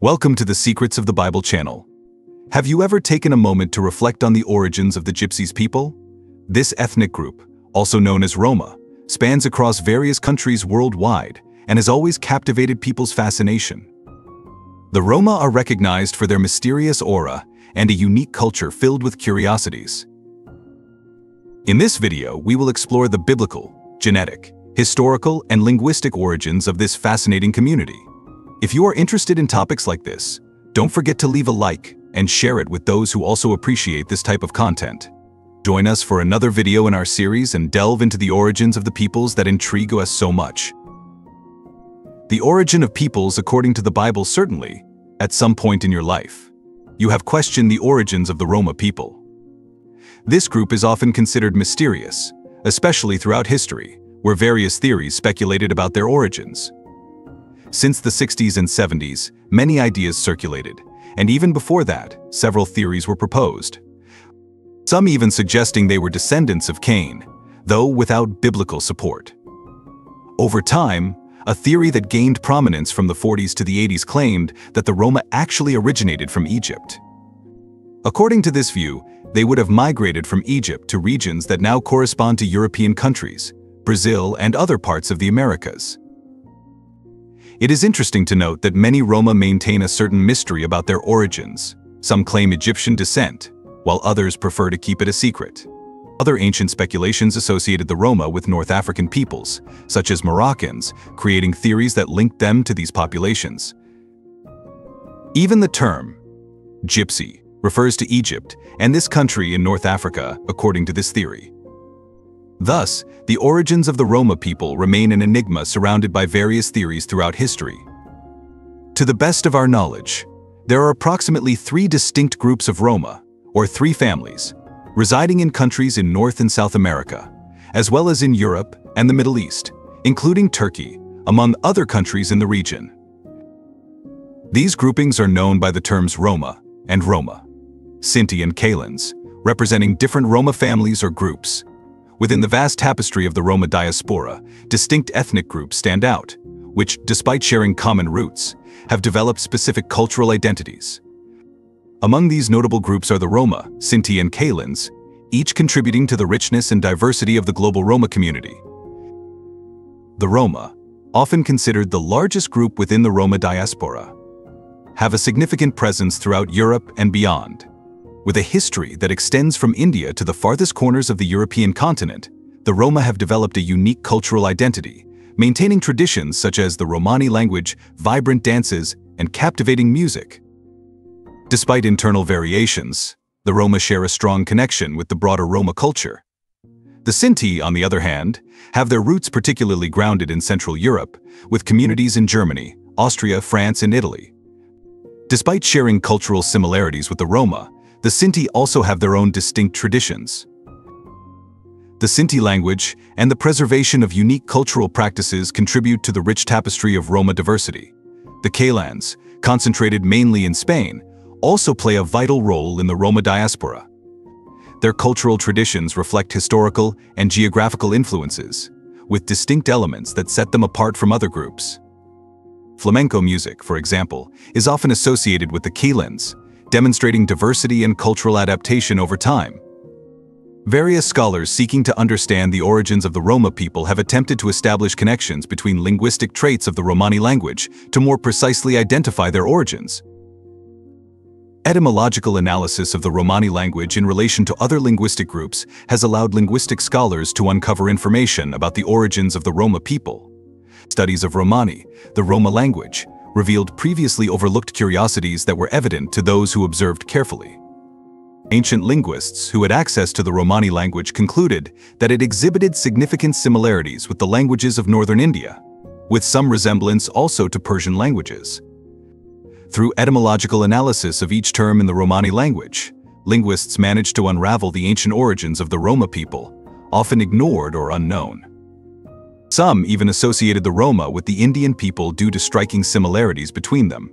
Welcome to the Secrets of the Bible channel. Have you ever taken a moment to reflect on the origins of the Gypsies people? This ethnic group, also known as Roma, spans across various countries worldwide and has always captivated people's fascination. The Roma are recognized for their mysterious aura and a unique culture filled with curiosities. In this video, we will explore the biblical, genetic, historical, and linguistic origins of this fascinating community. If you are interested in topics like this, don't forget to leave a like and share it with those who also appreciate this type of content. Join us for another video in our series and delve into the origins of the peoples that intrigue us so much. The origin of peoples according to the Bible certainly, at some point in your life, you have questioned the origins of the Roma people. This group is often considered mysterious, especially throughout history, where various theories speculated about their origins. Since the 60s and 70s, many ideas circulated, and even before that, several theories were proposed. Some even suggesting they were descendants of Cain, though without biblical support. Over time, a theory that gained prominence from the 40s to the 80s claimed that the Roma actually originated from Egypt. According to this view, they would have migrated from Egypt to regions that now correspond to European countries, Brazil, and other parts of the Americas. It is interesting to note that many Roma maintain a certain mystery about their origins. Some claim Egyptian descent, while others prefer to keep it a secret. Other ancient speculations associated the Roma with North African peoples, such as Moroccans, creating theories that linked them to these populations. Even the term, gypsy, refers to Egypt and this country in North Africa, according to this theory. Thus, the origins of the Roma people remain an enigma surrounded by various theories throughout history. To the best of our knowledge, there are approximately three distinct groups of Roma, or three families, residing in countries in North and South America, as well as in Europe and the Middle East, including Turkey, among other countries in the region. These groupings are known by the terms Roma and Roma, Sinti and Kalins, representing different Roma families or groups, Within the vast tapestry of the Roma diaspora, distinct ethnic groups stand out, which, despite sharing common roots, have developed specific cultural identities. Among these notable groups are the Roma, Sinti, and Kalins, each contributing to the richness and diversity of the global Roma community. The Roma, often considered the largest group within the Roma diaspora, have a significant presence throughout Europe and beyond. With a history that extends from India to the farthest corners of the European continent, the Roma have developed a unique cultural identity, maintaining traditions such as the Romani language, vibrant dances, and captivating music. Despite internal variations, the Roma share a strong connection with the broader Roma culture. The Sinti, on the other hand, have their roots particularly grounded in Central Europe, with communities in Germany, Austria, France, and Italy. Despite sharing cultural similarities with the Roma, the Sinti also have their own distinct traditions. The Sinti language and the preservation of unique cultural practices contribute to the rich tapestry of Roma diversity. The Kalins, concentrated mainly in Spain, also play a vital role in the Roma diaspora. Their cultural traditions reflect historical and geographical influences, with distinct elements that set them apart from other groups. Flamenco music, for example, is often associated with the Kalins, demonstrating diversity and cultural adaptation over time. Various scholars seeking to understand the origins of the Roma people have attempted to establish connections between linguistic traits of the Romani language to more precisely identify their origins. Etymological analysis of the Romani language in relation to other linguistic groups has allowed linguistic scholars to uncover information about the origins of the Roma people. Studies of Romani, the Roma language, revealed previously overlooked curiosities that were evident to those who observed carefully. Ancient linguists who had access to the Romani language concluded that it exhibited significant similarities with the languages of northern India, with some resemblance also to Persian languages. Through etymological analysis of each term in the Romani language, linguists managed to unravel the ancient origins of the Roma people, often ignored or unknown. Some even associated the Roma with the Indian people due to striking similarities between them.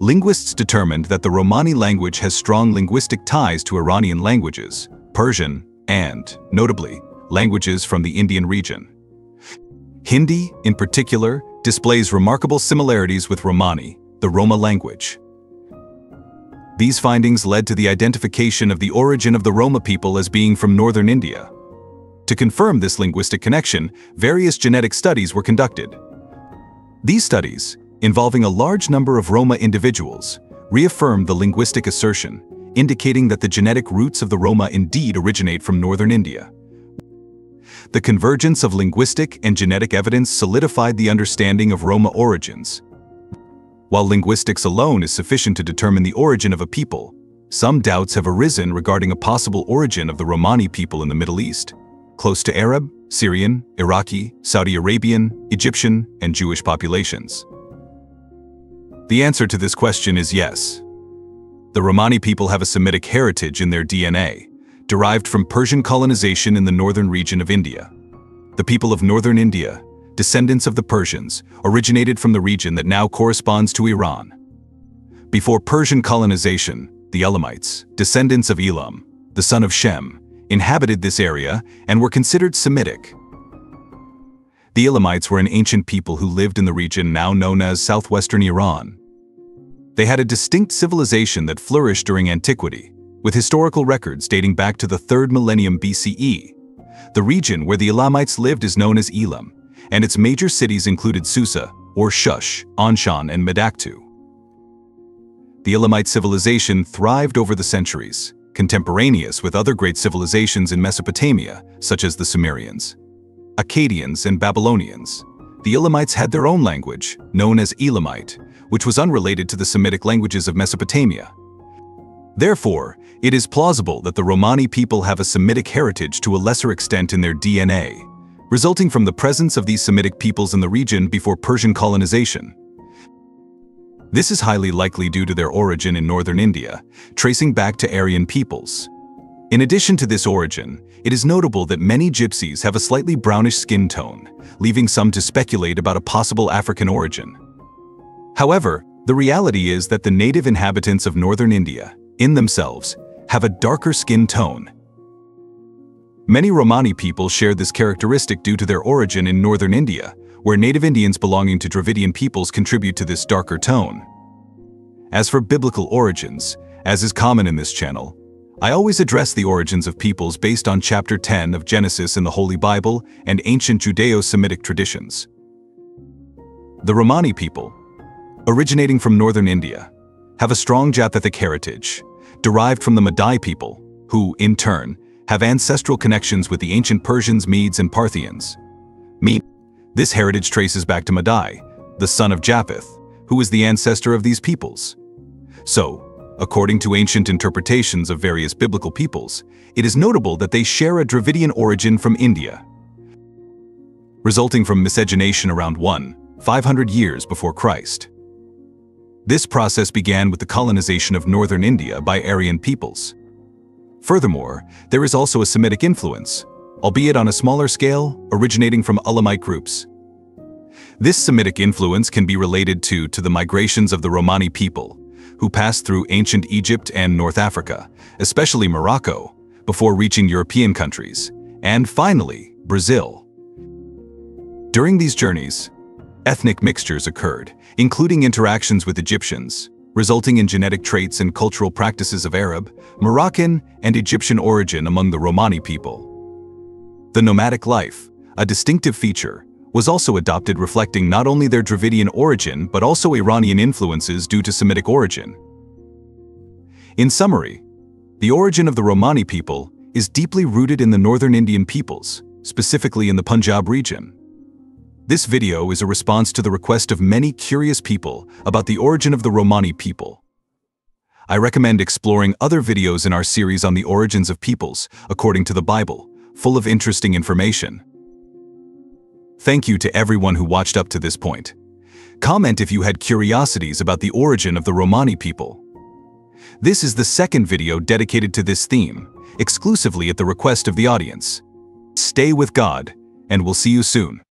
Linguists determined that the Romani language has strong linguistic ties to Iranian languages, Persian, and, notably, languages from the Indian region. Hindi, in particular, displays remarkable similarities with Romani, the Roma language. These findings led to the identification of the origin of the Roma people as being from northern India. To confirm this linguistic connection, various genetic studies were conducted. These studies, involving a large number of Roma individuals, reaffirmed the linguistic assertion, indicating that the genetic roots of the Roma indeed originate from northern India. The convergence of linguistic and genetic evidence solidified the understanding of Roma origins, while linguistics alone is sufficient to determine the origin of a people, some doubts have arisen regarding a possible origin of the Romani people in the Middle East, close to Arab, Syrian, Iraqi, Saudi Arabian, Egyptian, and Jewish populations. The answer to this question is yes. The Romani people have a Semitic heritage in their DNA, derived from Persian colonization in the northern region of India. The people of northern India descendants of the Persians, originated from the region that now corresponds to Iran. Before Persian colonization, the Elamites, descendants of Elam, the son of Shem, inhabited this area and were considered Semitic. The Elamites were an ancient people who lived in the region now known as southwestern Iran. They had a distinct civilization that flourished during antiquity, with historical records dating back to the 3rd millennium BCE. The region where the Elamites lived is known as Elam, and its major cities included Susa, or Shush, Anshan, and Madaktu. The Elamite civilization thrived over the centuries, contemporaneous with other great civilizations in Mesopotamia, such as the Sumerians, Akkadians, and Babylonians. The Elamites had their own language, known as Elamite, which was unrelated to the Semitic languages of Mesopotamia. Therefore, it is plausible that the Romani people have a Semitic heritage to a lesser extent in their DNA, resulting from the presence of these Semitic peoples in the region before Persian colonization. This is highly likely due to their origin in northern India, tracing back to Aryan peoples. In addition to this origin, it is notable that many gypsies have a slightly brownish skin tone, leaving some to speculate about a possible African origin. However, the reality is that the native inhabitants of northern India, in themselves, have a darker skin tone Many Romani people share this characteristic due to their origin in northern India, where native Indians belonging to Dravidian peoples contribute to this darker tone. As for biblical origins, as is common in this channel, I always address the origins of peoples based on chapter 10 of Genesis in the Holy Bible and ancient Judeo-Semitic traditions. The Romani people, originating from northern India, have a strong Japhethic heritage, derived from the Madai people, who, in turn, have ancestral connections with the ancient Persians, Medes, and Parthians. This heritage traces back to Madai, the son of Japheth, who is the ancestor of these peoples. So, according to ancient interpretations of various biblical peoples, it is notable that they share a Dravidian origin from India, resulting from miscegenation around 1, 500 years before Christ. This process began with the colonization of northern India by Aryan peoples. Furthermore, there is also a Semitic influence, albeit on a smaller scale, originating from Elamite groups. This Semitic influence can be related to, to the migrations of the Romani people, who passed through ancient Egypt and North Africa, especially Morocco, before reaching European countries, and finally, Brazil. During these journeys, ethnic mixtures occurred, including interactions with Egyptians, resulting in genetic traits and cultural practices of Arab, Moroccan, and Egyptian origin among the Romani people. The nomadic life, a distinctive feature, was also adopted reflecting not only their Dravidian origin but also Iranian influences due to Semitic origin. In summary, the origin of the Romani people is deeply rooted in the northern Indian peoples, specifically in the Punjab region. This video is a response to the request of many curious people about the origin of the Romani people. I recommend exploring other videos in our series on the origins of peoples, according to the Bible, full of interesting information. Thank you to everyone who watched up to this point. Comment if you had curiosities about the origin of the Romani people. This is the second video dedicated to this theme, exclusively at the request of the audience. Stay with God, and we'll see you soon.